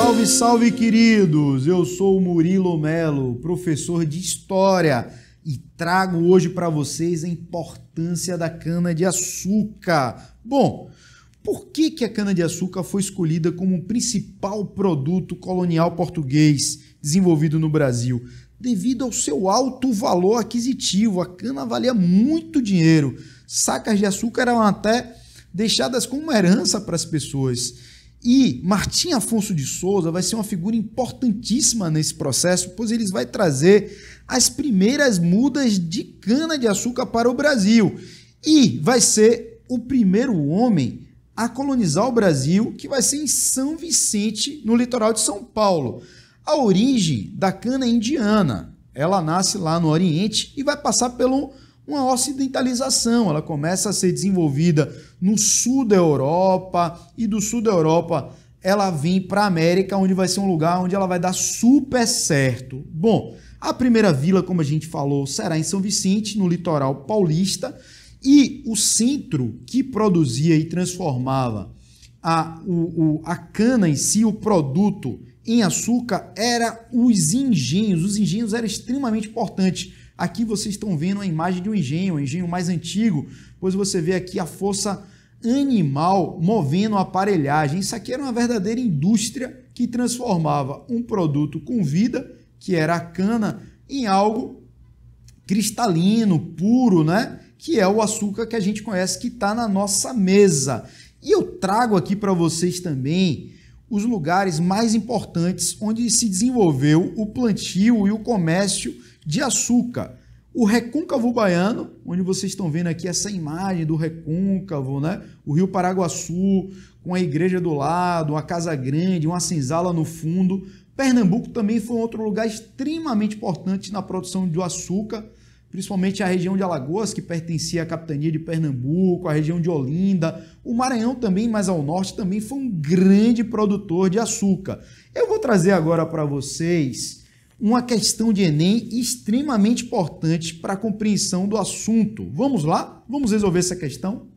Salve, salve, queridos! Eu sou Murilo Melo, professor de História, e trago hoje para vocês a importância da cana-de-açúcar. Bom, por que, que a cana-de-açúcar foi escolhida como o principal produto colonial português desenvolvido no Brasil? Devido ao seu alto valor aquisitivo, a cana valia muito dinheiro. Sacas de açúcar eram até deixadas como herança para as pessoas. E Martim Afonso de Souza vai ser uma figura importantíssima nesse processo, pois ele vai trazer as primeiras mudas de cana-de-açúcar para o Brasil. E vai ser o primeiro homem a colonizar o Brasil, que vai ser em São Vicente, no litoral de São Paulo. A origem da cana é indiana. Ela nasce lá no Oriente e vai passar por uma ocidentalização. Ela começa a ser desenvolvida no sul da Europa e do sul da Europa ela vem para a América, onde vai ser um lugar onde ela vai dar super certo. Bom, a primeira vila, como a gente falou, será em São Vicente, no litoral paulista. E o centro que produzia e transformava a, o, o, a cana em si, o produto em açúcar, era os engenhos. Os engenhos eram extremamente importantes. Aqui vocês estão vendo a imagem de um engenho, um engenho mais antigo, pois você vê aqui a força animal movendo a aparelhagem. Isso aqui era uma verdadeira indústria que transformava um produto com vida, que era a cana, em algo cristalino, puro, né? que é o açúcar que a gente conhece que está na nossa mesa. E eu trago aqui para vocês também os lugares mais importantes onde se desenvolveu o plantio e o comércio de açúcar. O Recôncavo Baiano, onde vocês estão vendo aqui essa imagem do Recôncavo, né? o Rio Paraguaçu, com a igreja do lado, uma casa grande, uma senzala no fundo. Pernambuco também foi outro lugar extremamente importante na produção de açúcar principalmente a região de Alagoas, que pertencia à capitania de Pernambuco, a região de Olinda, o Maranhão também, mais ao norte, também foi um grande produtor de açúcar. Eu vou trazer agora para vocês uma questão de Enem extremamente importante para a compreensão do assunto. Vamos lá? Vamos resolver essa questão?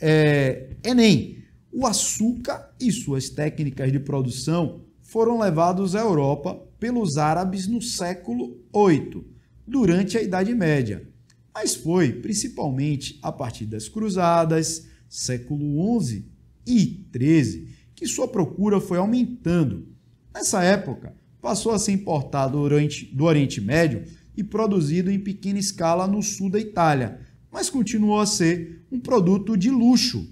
É, Enem, o açúcar e suas técnicas de produção foram levados à Europa pelos árabes no século VIII durante a Idade Média, mas foi principalmente a partir das Cruzadas, século XI e XIII, que sua procura foi aumentando. Nessa época, passou a ser importado do Oriente, Médio e produzido em pequena escala no sul da Itália, mas continuou a ser um produto de luxo,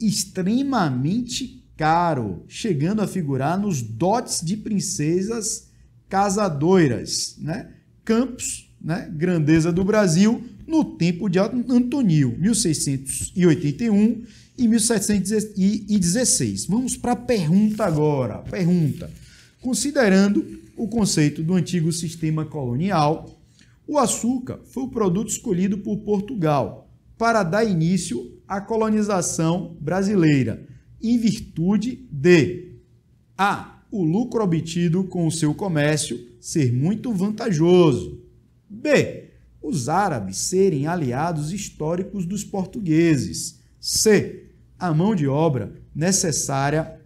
extremamente caro, chegando a figurar nos dotes de princesas casadoiras, né? Campos, né, grandeza do Brasil, no tempo de Antonio, 1681 e 1716. Vamos para a pergunta agora. Pergunta. Considerando o conceito do antigo sistema colonial, o açúcar foi o produto escolhido por Portugal para dar início à colonização brasileira, em virtude de a o lucro obtido com o seu comércio ser muito vantajoso. B. Os árabes serem aliados históricos dos portugueses. C. A mão de obra necessária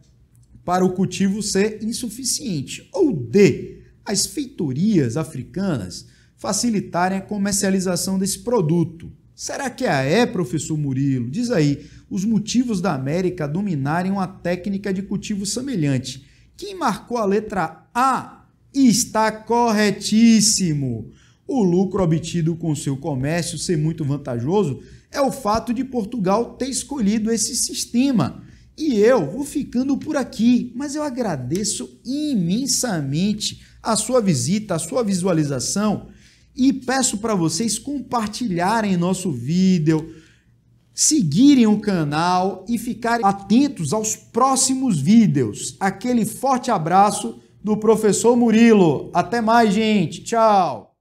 para o cultivo ser insuficiente. Ou D. As feitorias africanas facilitarem a comercialização desse produto. Será que é, professor Murilo? Diz aí, os motivos da América dominarem uma técnica de cultivo semelhante quem marcou a letra A está corretíssimo. O lucro obtido com seu comércio ser muito vantajoso é o fato de Portugal ter escolhido esse sistema. E eu vou ficando por aqui, mas eu agradeço imensamente a sua visita, a sua visualização e peço para vocês compartilharem nosso vídeo, seguirem o canal e ficarem atentos aos próximos vídeos. Aquele forte abraço do professor Murilo. Até mais, gente. Tchau.